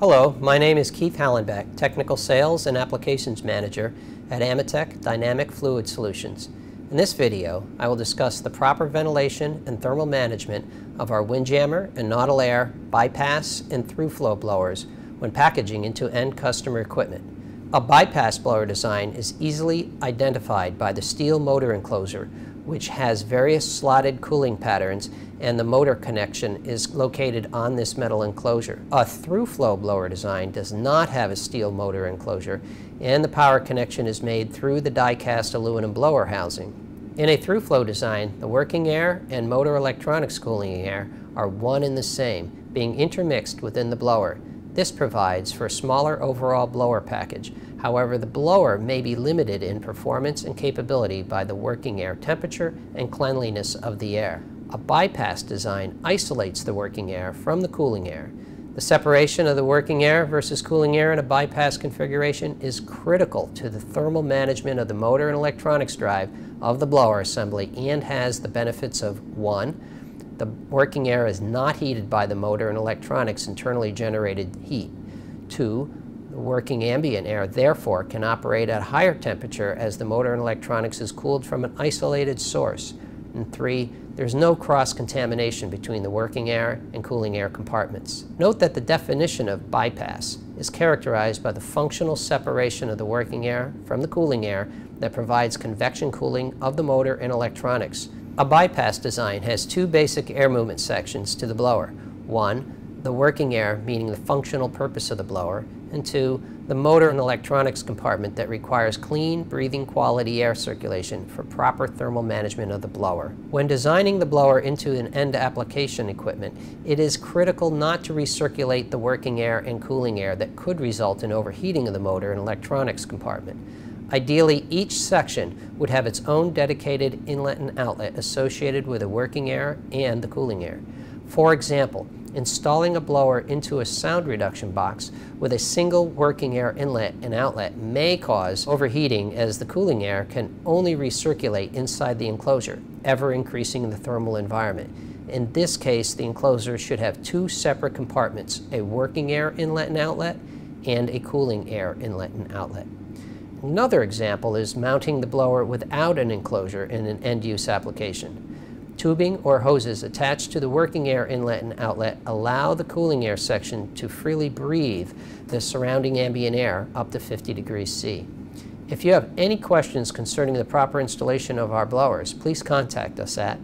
Hello, my name is Keith Hallenbeck, Technical Sales and Applications Manager at Ametek Dynamic Fluid Solutions. In this video, I will discuss the proper ventilation and thermal management of our Windjammer and Nautilair bypass and through-flow blowers when packaging into end customer equipment. A bypass blower design is easily identified by the steel motor enclosure which has various slotted cooling patterns and the motor connection is located on this metal enclosure. A through-flow blower design does not have a steel motor enclosure and the power connection is made through the die-cast aluminum blower housing. In a through-flow design, the working air and motor electronics cooling air are one and the same, being intermixed within the blower. This provides for a smaller overall blower package. However, the blower may be limited in performance and capability by the working air temperature and cleanliness of the air. A bypass design isolates the working air from the cooling air. The separation of the working air versus cooling air in a bypass configuration is critical to the thermal management of the motor and electronics drive of the blower assembly and has the benefits of 1 the working air is not heated by the motor and electronics internally generated heat. Two, the working ambient air therefore can operate at a higher temperature as the motor and electronics is cooled from an isolated source. And three, there's no cross-contamination between the working air and cooling air compartments. Note that the definition of bypass is characterized by the functional separation of the working air from the cooling air that provides convection cooling of the motor and electronics a bypass design has two basic air movement sections to the blower. One, the working air, meaning the functional purpose of the blower, and two, the motor and electronics compartment that requires clean, breathing quality air circulation for proper thermal management of the blower. When designing the blower into an end application equipment, it is critical not to recirculate the working air and cooling air that could result in overheating of the motor and electronics compartment. Ideally, each section would have its own dedicated inlet and outlet associated with the working air and the cooling air. For example, installing a blower into a sound reduction box with a single working air inlet and outlet may cause overheating as the cooling air can only recirculate inside the enclosure, ever increasing the thermal environment. In this case, the enclosure should have two separate compartments, a working air inlet and outlet and a cooling air inlet and outlet. Another example is mounting the blower without an enclosure in an end-use application. Tubing or hoses attached to the working air inlet and outlet allow the cooling air section to freely breathe the surrounding ambient air up to 50 degrees C. If you have any questions concerning the proper installation of our blowers, please contact us at